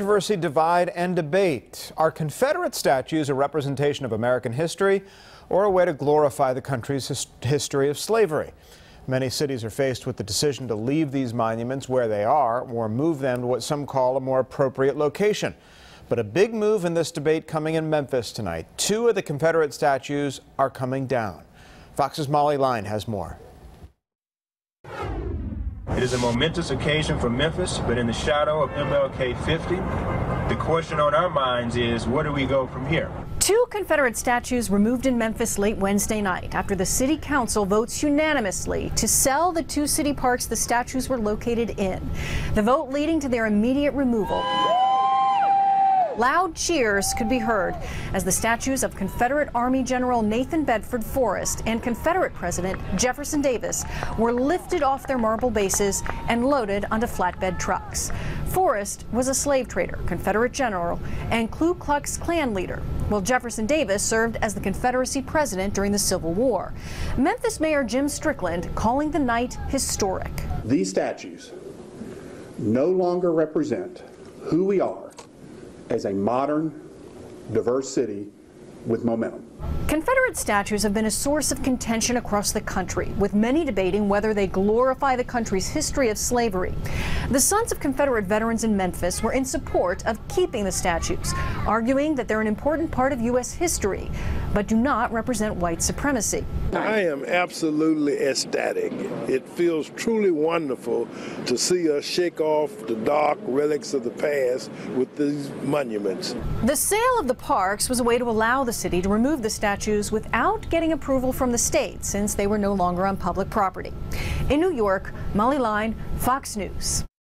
Controversy, divide, and debate. Are Confederate statues a representation of American history or a way to glorify the country's his history of slavery? Many cities are faced with the decision to leave these monuments where they are or move them to what some call a more appropriate location. But a big move in this debate coming in Memphis tonight. Two of the Confederate statues are coming down. Fox's Molly Line has more. It is a momentous occasion for Memphis, but in the shadow of MLK 50, the question on our minds is where do we go from here? Two Confederate statues removed in Memphis late Wednesday night after the city council votes unanimously to sell the two city parks the statues were located in. The vote leading to their immediate removal. Loud cheers could be heard as the statues of Confederate Army General Nathan Bedford Forrest and Confederate President Jefferson Davis were lifted off their marble bases and loaded onto flatbed trucks. Forrest was a slave trader, Confederate general, and Ku Klux Klan leader, while Jefferson Davis served as the Confederacy president during the Civil War. Memphis Mayor Jim Strickland calling the night historic. These statues no longer represent who we are as a modern, diverse city with momentum. Confederate statues have been a source of contention across the country, with many debating whether they glorify the country's history of slavery. The Sons of Confederate Veterans in Memphis were in support of keeping the statues, arguing that they're an important part of U.S. history, but do not represent white supremacy. I am absolutely ecstatic. It feels truly wonderful to see us shake off the dark relics of the past with these monuments. The sale of the parks was a way to allow the city to remove the statues without getting approval from the state since they were no longer on public property. In New York, Molly Line, Fox News.